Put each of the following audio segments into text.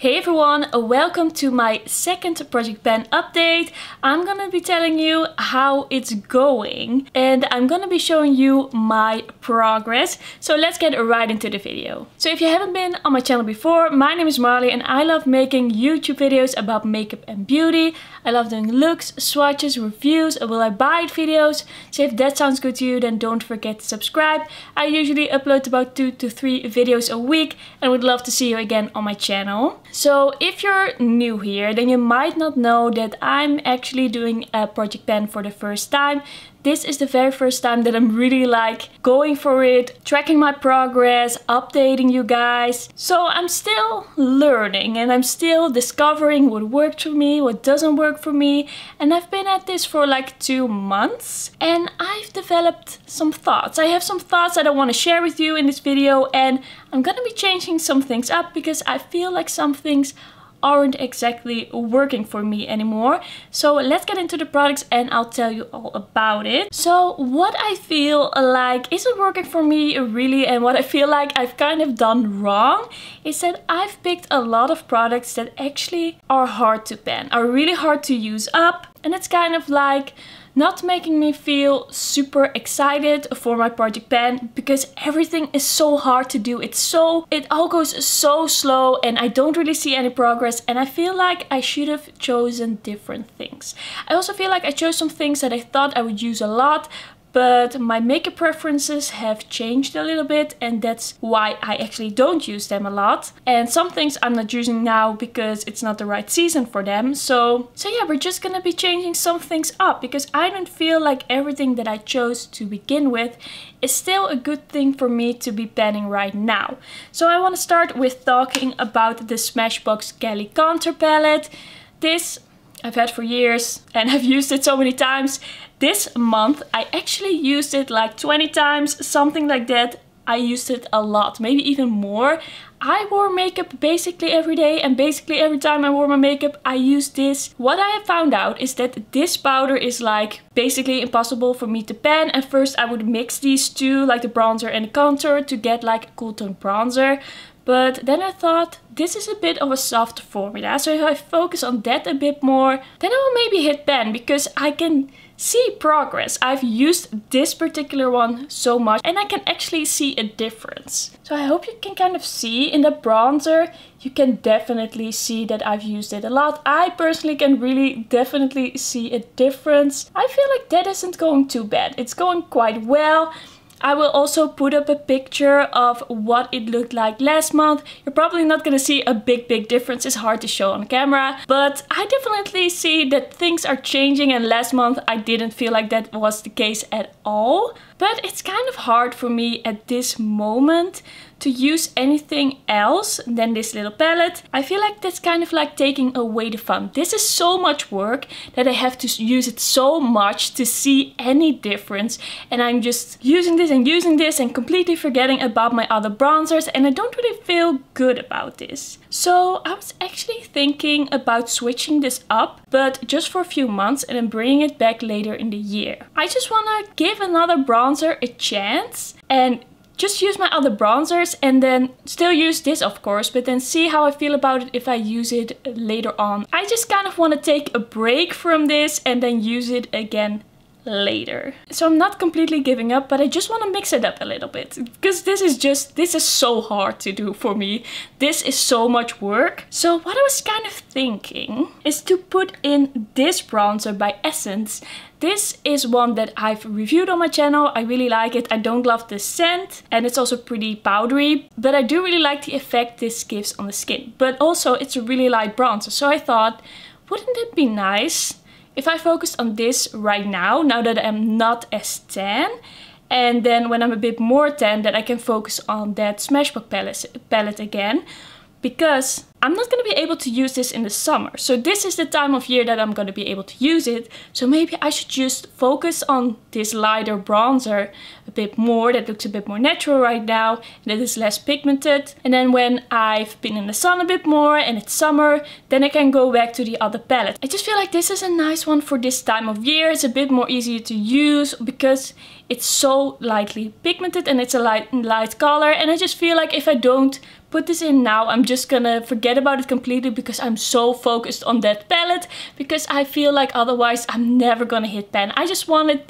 Hey everyone, welcome to my second Project Pan update. I'm gonna be telling you how it's going and I'm gonna be showing you my progress. So let's get right into the video. So if you haven't been on my channel before, my name is Marlie and I love making YouTube videos about makeup and beauty. I love doing looks, swatches, reviews, will I buy it videos. So if that sounds good to you, then don't forget to subscribe. I usually upload about two to three videos a week and would love to see you again on my channel. So if you're new here, then you might not know that I'm actually doing a Project Pan for the first time. This is the very first time that I'm really like going for it, tracking my progress, updating you guys. So I'm still learning and I'm still discovering what worked for me, what doesn't work for me. And I've been at this for like two months and I've developed some thoughts. I have some thoughts that I want to share with you in this video and I'm gonna be changing some things up because I feel like some things aren't exactly working for me anymore. So let's get into the products and I'll tell you all about it. So what I feel like isn't working for me really and what I feel like I've kind of done wrong is that I've picked a lot of products that actually are hard to pan, are really hard to use up and it's kind of like not making me feel super excited for my project pan because everything is so hard to do. It's so, it all goes so slow and I don't really see any progress and I feel like I should have chosen different things. I also feel like I chose some things that I thought I would use a lot but my makeup preferences have changed a little bit and that's why I actually don't use them a lot. And some things I'm not using now because it's not the right season for them. So, so yeah, we're just gonna be changing some things up because I don't feel like everything that I chose to begin with is still a good thing for me to be panning right now. So I want to start with talking about the Smashbox Cali Contour Palette. This I've had for years and I've used it so many times. This month I actually used it like 20 times, something like that. I used it a lot, maybe even more. I wore makeup basically every day and basically every time I wore my makeup I used this. What I have found out is that this powder is like basically impossible for me to pan. At first I would mix these two, like the bronzer and the contour to get like a cool tone bronzer. But then I thought this is a bit of a soft formula. So if I focus on that a bit more, then I will maybe hit pan because I can see progress. I've used this particular one so much and I can actually see a difference. So I hope you can kind of see in the bronzer, you can definitely see that I've used it a lot. I personally can really definitely see a difference. I feel like that isn't going too bad. It's going quite well. I will also put up a picture of what it looked like last month. You're probably not gonna see a big, big difference. It's hard to show on camera, but I definitely see that things are changing and last month I didn't feel like that was the case at all. But it's kind of hard for me at this moment to use anything else than this little palette. I feel like that's kind of like taking away the fun. This is so much work that I have to use it so much to see any difference. And I'm just using this and using this and completely forgetting about my other bronzers and I don't really feel good about this. So I was actually thinking about switching this up, but just for a few months and then bringing it back later in the year. I just want to give another bronzer a chance and just use my other bronzers and then still use this of course, but then see how I feel about it if I use it later on. I just kind of want to take a break from this and then use it again later. So I'm not completely giving up, but I just want to mix it up a little bit because this is just, this is so hard to do for me. This is so much work. So what I was kind of thinking is to put in this bronzer by Essence this is one that I've reviewed on my channel. I really like it. I don't love the scent and it's also pretty powdery, but I do really like the effect this gives on the skin. But also it's a really light bronzer. So I thought, wouldn't it be nice if I focused on this right now, now that I'm not as tan, and then when I'm a bit more tan, that I can focus on that Smashbox palette again because I'm not going to be able to use this in the summer. So this is the time of year that I'm going to be able to use it. So maybe I should just focus on this lighter bronzer a bit more. That looks a bit more natural right now. That is less pigmented. And then when I've been in the sun a bit more and it's summer, then I can go back to the other palette. I just feel like this is a nice one for this time of year. It's a bit more easier to use because It's so lightly pigmented and it's a light, light color. And I just feel like if I don't put this in now, I'm just gonna forget about it completely because I'm so focused on that palette. Because I feel like otherwise I'm never gonna hit pan. I just wanted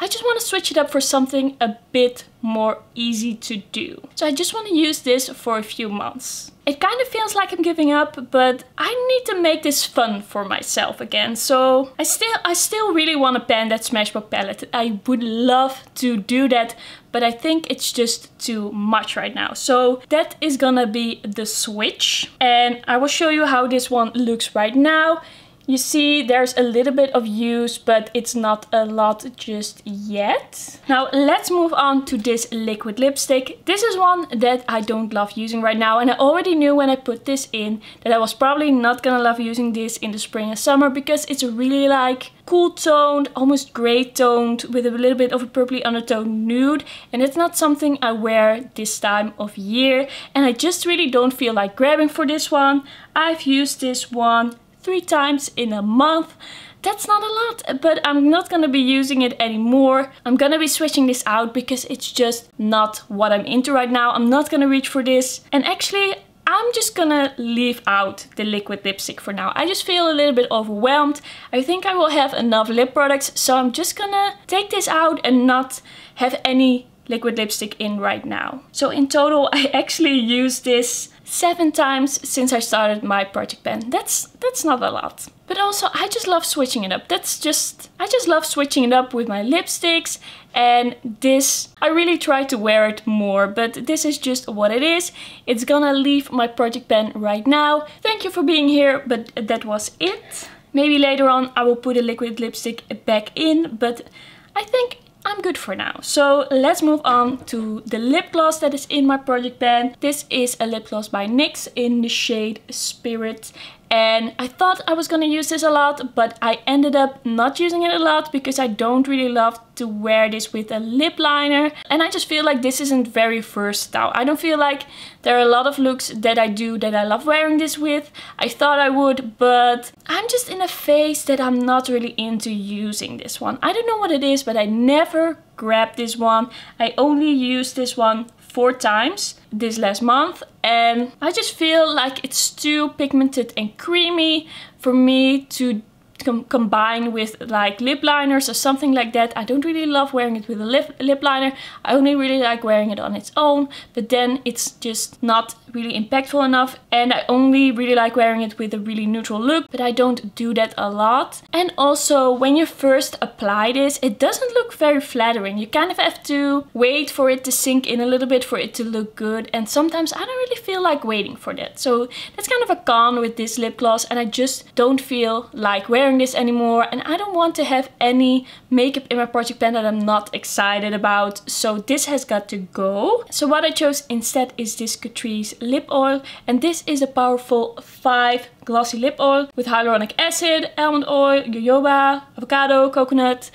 I just want to switch it up for something a bit more easy to do. So I just want to use this for a few months. It kind of feels like I'm giving up, but I need to make this fun for myself again. So I still I still really want to pan that Smashbox palette. I would love to do that, but I think it's just too much right now. So that is gonna be the switch. And I will show you how this one looks right now. You see there's a little bit of use, but it's not a lot just yet. Now let's move on to this liquid lipstick. This is one that I don't love using right now. And I already knew when I put this in that I was probably not gonna love using this in the spring and summer because it's a really like cool toned, almost gray toned with a little bit of a purpley undertone nude. And it's not something I wear this time of year. And I just really don't feel like grabbing for this one. I've used this one three times in a month. That's not a lot, but I'm not gonna be using it anymore. I'm gonna be switching this out because it's just not what I'm into right now. I'm not gonna reach for this. And actually, I'm just gonna leave out the liquid lipstick for now. I just feel a little bit overwhelmed. I think I will have enough lip products, so I'm just gonna take this out and not have any liquid lipstick in right now. So in total, I actually used this seven times since I started my project pan. That's that's not a lot. But also I just love switching it up. That's just I just love switching it up with my lipsticks and this I really try to wear it more but this is just what it is. It's gonna leave my project pan right now. Thank you for being here but that was it. Maybe later on I will put a liquid lipstick back in but I think I'm good for now. So let's move on to the lip gloss that is in my project pan. This is a lip gloss by NYX in the shade Spirit and I thought I was gonna use this a lot but I ended up not using it a lot because I don't really love to wear this with a lip liner and I just feel like this isn't very versatile. I don't feel like there are a lot of looks that I do that I love wearing this with. I thought I would but I'm just in a phase that I'm not really into using this one. I don't know what it is but I never grabbed this one. I only use this one four times this last month and I just feel like it's too pigmented and creamy for me to com combine with like lip liners or something like that. I don't really love wearing it with a lip, lip liner. I only really like wearing it on its own, but then it's just not really impactful enough. And I only really like wearing it with a really neutral look, but I don't do that a lot. And also when you first apply this, it doesn't look very flattering. You kind of have to wait for it to sink in a little bit for it to look good. And sometimes I don't really feel like waiting for that. So that's kind of a con with this lip gloss. And I just don't feel like wearing wearing this anymore and I don't want to have any makeup in my project pan that I'm not excited about. So this has got to go. So what I chose instead is this Catrice lip oil and this is a powerful 5 glossy lip oil with hyaluronic acid, almond oil, jojoba, avocado, coconut.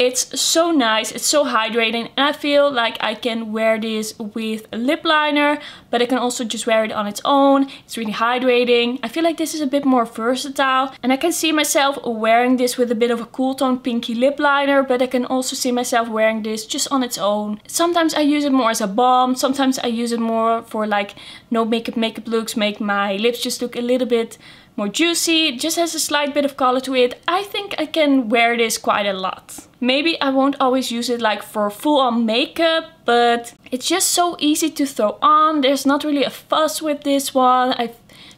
It's so nice, it's so hydrating and I feel like I can wear this with a lip liner but I can also just wear it on its own. It's really hydrating. I feel like this is a bit more versatile and I can see myself wearing this with a bit of a cool tone pinky lip liner but I can also see myself wearing this just on its own. Sometimes I use it more as a balm, sometimes I use it more for like no makeup makeup looks, make my lips just look a little bit more juicy, just has a slight bit of color to it. I think I can wear this quite a lot. Maybe I won't always use it like for full on makeup, but it's just so easy to throw on. There's not really a fuss with this one. I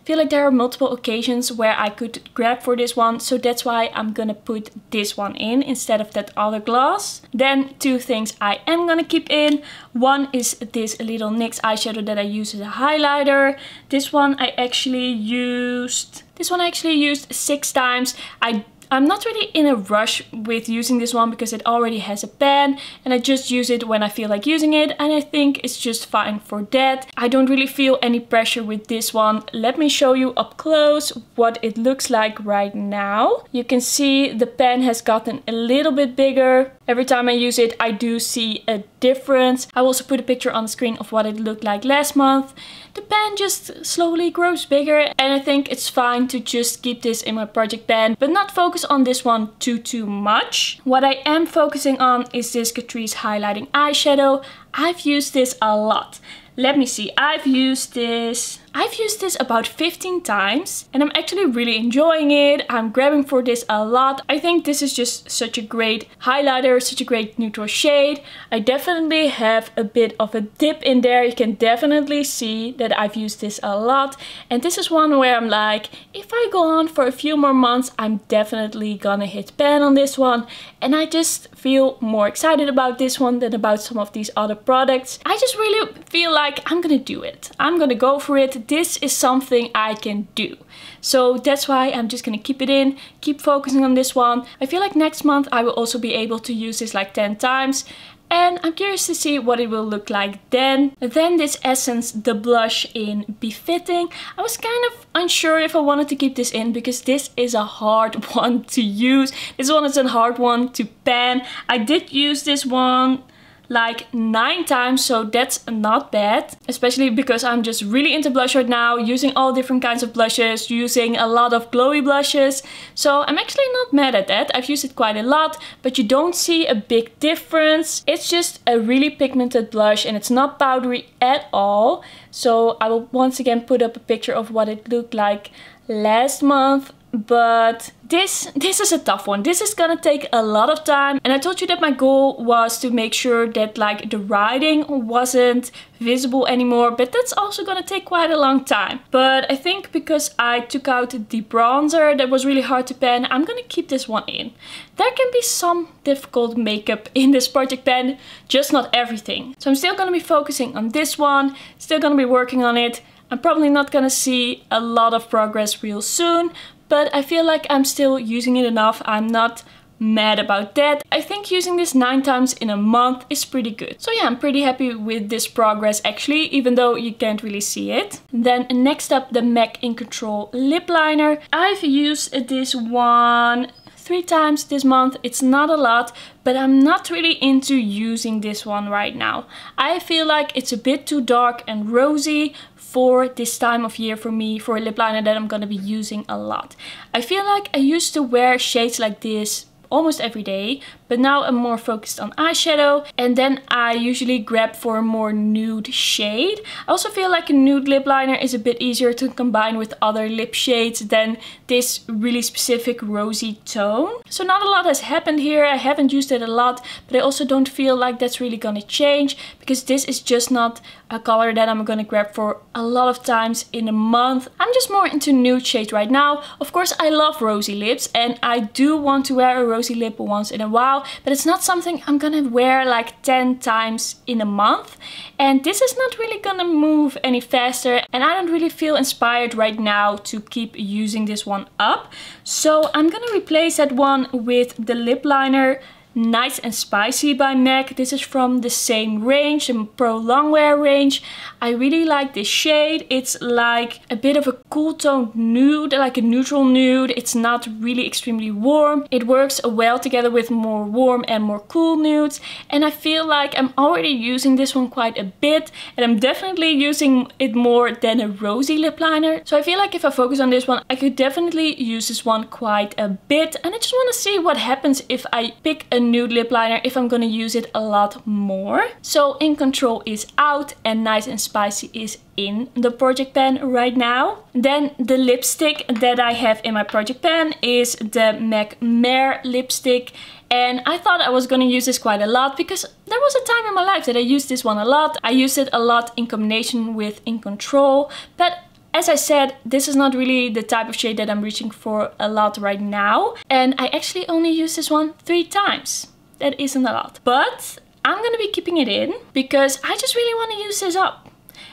feel like there are multiple occasions where I could grab for this one. So that's why I'm gonna put this one in instead of that other gloss. Then two things I am gonna keep in. One is this little NYX eyeshadow that I use as a highlighter. This one I actually used this one I actually used six times. I I'm not really in a rush with using this one because it already has a pen and I just use it when I feel like using it and I think it's just fine for that. I don't really feel any pressure with this one. Let me show you up close what it looks like right now. You can see the pen has gotten a little bit bigger Every time I use it, I do see a difference. I also put a picture on the screen of what it looked like last month. The pen just slowly grows bigger and I think it's fine to just keep this in my project pan, but not focus on this one too, too much. What I am focusing on is this Catrice highlighting eyeshadow. I've used this a lot. Let me see, I've used this I've used this about 15 times and I'm actually really enjoying it. I'm grabbing for this a lot. I think this is just such a great highlighter, such a great neutral shade. I definitely have a bit of a dip in there. You can definitely see that I've used this a lot. And this is one where I'm like, if I go on for a few more months, I'm definitely gonna hit pan on this one. And I just feel more excited about this one than about some of these other products. I just really feel like I'm gonna do it. I'm gonna go for it this is something I can do. So that's why I'm just gonna keep it in, keep focusing on this one. I feel like next month I will also be able to use this like 10 times and I'm curious to see what it will look like then. Then this Essence, the blush in Befitting. I was kind of unsure if I wanted to keep this in because this is a hard one to use. This one is a hard one to pan. I did use this one like nine times so that's not bad. Especially because I'm just really into blush right now using all different kinds of blushes using a lot of glowy blushes. So I'm actually not mad at that. I've used it quite a lot but you don't see a big difference. It's just a really pigmented blush and it's not powdery at all. So I will once again put up a picture of what it looked like last month but this this is a tough one. This is gonna take a lot of time and i told you that my goal was to make sure that like the writing wasn't visible anymore but that's also gonna take quite a long time. But i think because i took out the bronzer that was really hard to pen i'm gonna keep this one in. There can be some difficult makeup in this project pan just not everything. So i'm still gonna be focusing on this one still gonna be working on it. I'm probably not gonna see a lot of progress real soon, but I feel like I'm still using it enough. I'm not mad about that. I think using this nine times in a month is pretty good. So yeah, I'm pretty happy with this progress actually, even though you can't really see it. Then next up, the MAC In Control lip liner. I've used this one three times this month. It's not a lot, but I'm not really into using this one right now. I feel like it's a bit too dark and rosy for this time of year for me for a lip liner that I'm gonna be using a lot. I feel like I used to wear shades like this almost every day, but now I'm more focused on eyeshadow and then I usually grab for a more nude shade. I also feel like a nude lip liner is a bit easier to combine with other lip shades than this really specific rosy tone. So not a lot has happened here, I haven't used it a lot, but I also don't feel like that's really gonna change because this is just not a color that I'm gonna grab for a lot of times in a month. I'm just more into nude shades right now. Of course I love rosy lips and I do want to wear a rosy rosy lip once in a while, but it's not something I'm gonna wear like 10 times in a month. And this is not really gonna move any faster and I don't really feel inspired right now to keep using this one up. So I'm gonna replace that one with the lip liner Nice and Spicy by MAC. This is from the same range, the Pro Longwear range. I really like this shade. It's like a bit of a cool toned nude, like a neutral nude. It's not really extremely warm. It works well together with more warm and more cool nudes. And I feel like I'm already using this one quite a bit. And I'm definitely using it more than a rosy lip liner. So I feel like if I focus on this one, I could definitely use this one quite a bit. And I just want to see what happens if I pick a nude lip liner if I'm gonna use it a lot more. So In Control is out and Nice and Spicy is in the project pan right now. Then the lipstick that I have in my project pan is the MAC Mehr lipstick and I thought I was gonna use this quite a lot because there was a time in my life that I used this one a lot. I used it a lot in combination with In Control but as I said, this is not really the type of shade that I'm reaching for a lot right now. And I actually only use this one three times. That isn't a lot. But I'm gonna be keeping it in because I just really want to use this up.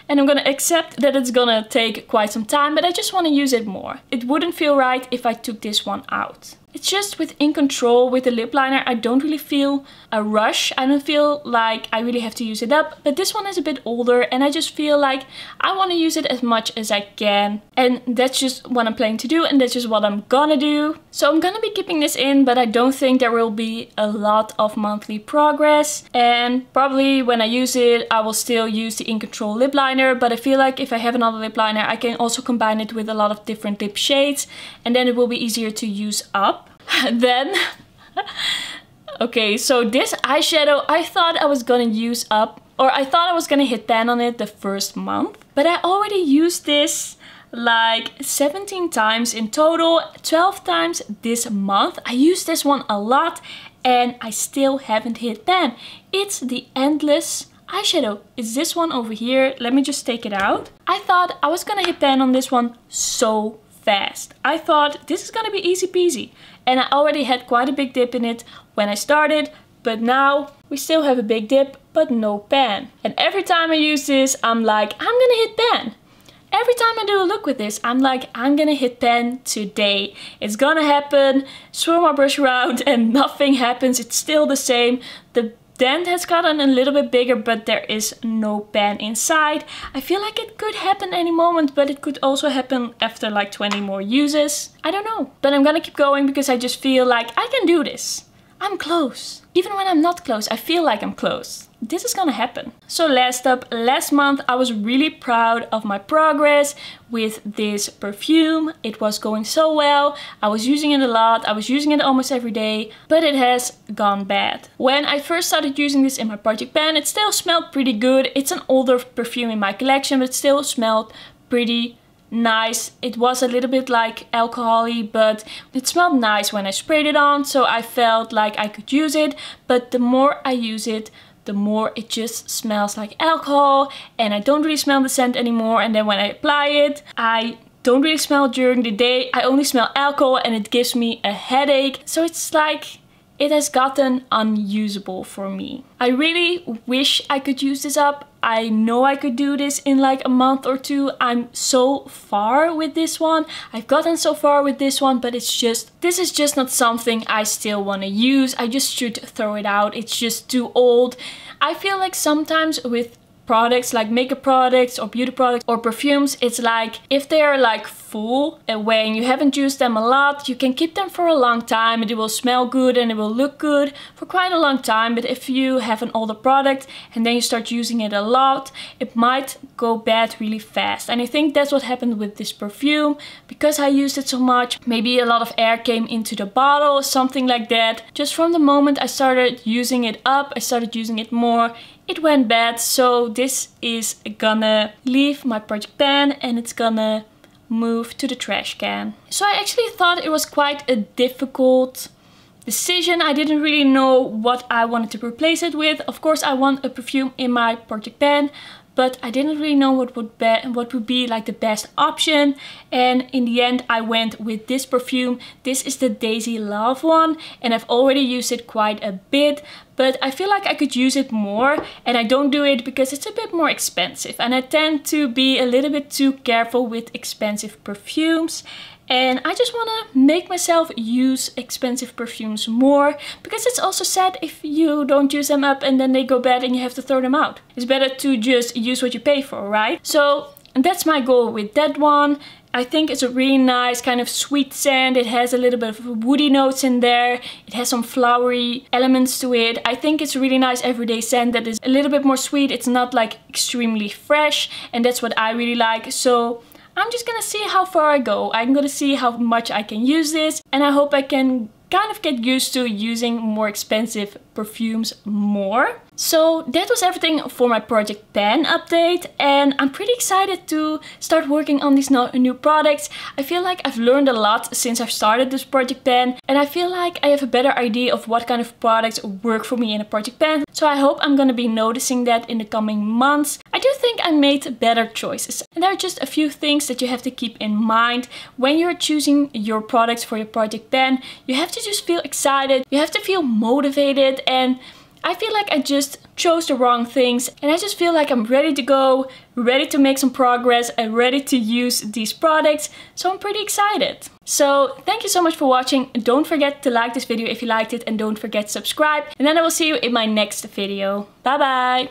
and I'm gonna accept that it's gonna take quite some time, but I just wanna use it more. It wouldn't feel right if I took this one out. It's just with In Control, with the lip liner, I don't really feel a rush. I don't feel like I really have to use it up. But this one is a bit older and I just feel like I want to use it as much as I can. And that's just what I'm planning to do and that's just what I'm gonna do. So I'm gonna be keeping this in, but I don't think there will be a lot of monthly progress. And probably when I use it, I will still use the In Control lip liner. But I feel like if I have another lip liner, I can also combine it with a lot of different lip shades. And then it will be easier to use up. then okay so this eyeshadow I thought I was gonna use up or I thought I was gonna hit pan on it the first month but I already used this like 17 times in total 12 times this month. I used this one a lot and I still haven't hit pan it's the endless eyeshadow. Is this one over here. Let me just take it out. I thought I was gonna hit pan on this one so fast I thought this is gonna be easy peasy and I already had quite a big dip in it when I started, but now we still have a big dip, but no pan. And every time I use this, I'm like, I'm gonna hit pan. Every time I do a look with this, I'm like, I'm gonna hit pan today. It's gonna happen, swirl my brush around and nothing happens. It's still the same. The dent has gotten a little bit bigger, but there is no pan inside. I feel like it could happen any moment, but it could also happen after like 20 more uses. I don't know. But I'm gonna keep going because I just feel like I can do this. I'm close. Even when I'm not close, I feel like I'm close this is gonna happen. So last up, last month I was really proud of my progress with this perfume. It was going so well, I was using it a lot, I was using it almost every day, but it has gone bad. When I first started using this in my project pan, it still smelled pretty good. It's an older perfume in my collection, but still smelled pretty nice. It was a little bit like alcoholy, but it smelled nice when I sprayed it on, so I felt like I could use it. But the more I use it, the more it just smells like alcohol and I don't really smell the scent anymore and then when I apply it I don't really smell during the day I only smell alcohol and it gives me a headache so it's like it has gotten unusable for me. I really wish I could use this up. I know I could do this in like a month or two. I'm so far with this one. I've gotten so far with this one, but it's just, this is just not something I still want to use. I just should throw it out. It's just too old. I feel like sometimes with products like makeup products or beauty products or perfumes it's like if they are like full and when you haven't used them a lot you can keep them for a long time and it will smell good and it will look good for quite a long time. But if you have an older product and then you start using it a lot it might go bad really fast. And I think that's what happened with this perfume. Because I used it so much maybe a lot of air came into the bottle or something like that. Just from the moment I started using it up I started using it more it went bad so this is gonna leave my project pan and it's gonna move to the trash can. So I actually thought it was quite a difficult decision. I didn't really know what I wanted to replace it with. Of course I want a perfume in my project pan but I didn't really know what would be what would be like the best option and in the end I went with this perfume. This is the Daisy Love one and I've already used it quite a bit but I feel like I could use it more and I don't do it because it's a bit more expensive and I tend to be a little bit too careful with expensive perfumes and I just want to make myself use expensive perfumes more because it's also sad if you don't use them up and then they go bad and you have to throw them out. It's better to just use what you pay for, right? So that's my goal with that one. I think it's a really nice kind of sweet scent. It has a little bit of woody notes in there. It has some flowery elements to it. I think it's a really nice everyday scent that is a little bit more sweet. It's not like extremely fresh and that's what I really like. So I'm just gonna see how far I go. I'm gonna see how much I can use this and I hope I can kind of get used to using more expensive perfumes more. So that was everything for my Project Pan update and I'm pretty excited to start working on these new products. I feel like I've learned a lot since I've started this Project Pan and I feel like I have a better idea of what kind of products work for me in a Project Pan. So I hope I'm gonna be noticing that in the coming months. I do think I made better choices and there are just a few things that you have to keep in mind when you're choosing your products for your Project Pan. You have to just feel excited, you have to feel motivated and I feel like I just chose the wrong things and I just feel like I'm ready to go, ready to make some progress and ready to use these products. So I'm pretty excited. So thank you so much for watching. Don't forget to like this video if you liked it and don't forget to subscribe. And then I will see you in my next video. Bye bye!